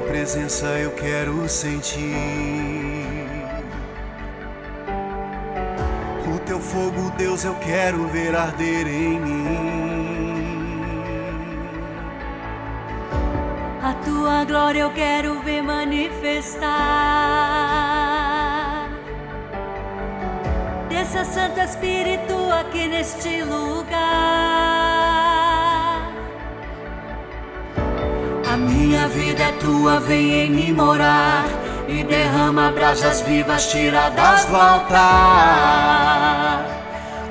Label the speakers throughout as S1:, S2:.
S1: presença eu quero sentir. O teu fogo, Deus, eu quero ver arder em mim.
S2: A tua glória eu quero ver manifestar. Desça Santo Espírito aqui neste lugar. Minha vida é tua, vem em mim morar. E derrama brasas vivas tiradas do altar.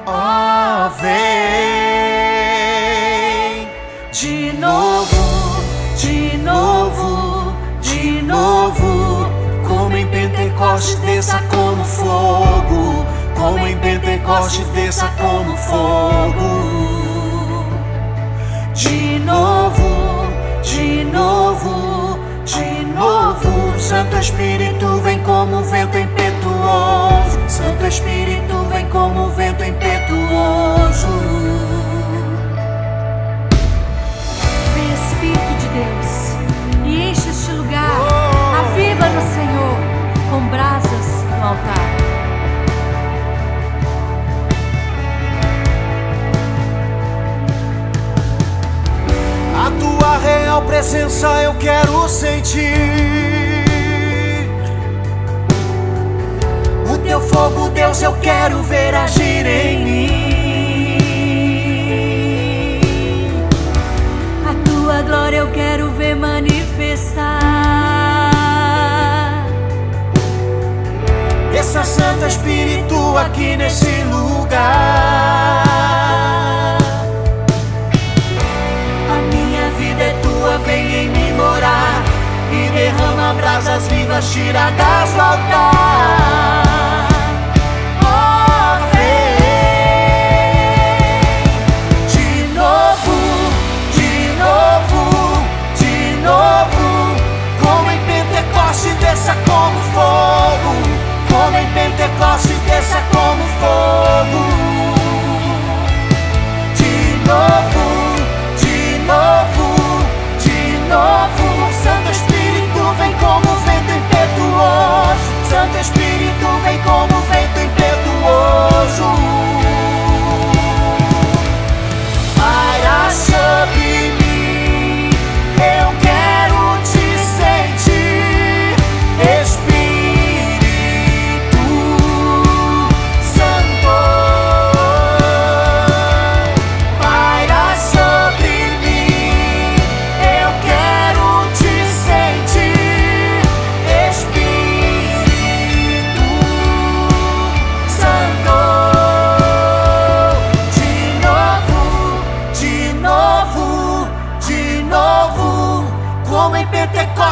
S1: Ó, vem
S2: De novo, de novo, de novo.
S1: como em Pentecostes desça como fogo, como em Pentecostes desça como fogo. Santo Espírito vem como vento impetuoso, Santo Espírito vem como vento impetuoso.
S2: Vem Espírito de Deus e enche este lugar. Aviva no Senhor com brasas no altar.
S1: A tua real presença eu quero sentir. Deus, eu quero ver agir em mim.
S2: A tua glória eu quero ver manifestar.
S1: Desça Santo Espírito aqui nesse lugar.
S2: A minha vida é tua, vem em mim morar.
S1: E derrama brasas vivas tiradas do altar. Em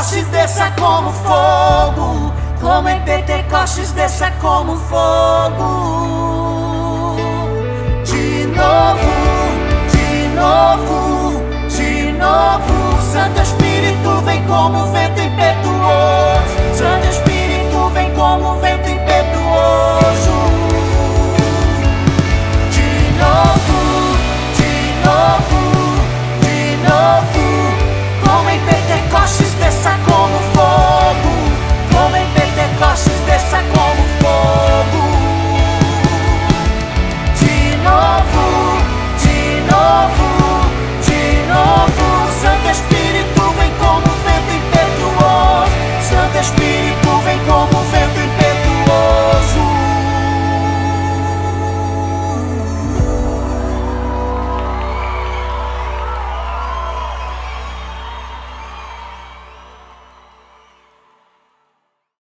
S1: Pentecostes desça como fogo, como em Pentecostes desça como fogo. De novo, de novo, de novo, Santo Espírito vem como vento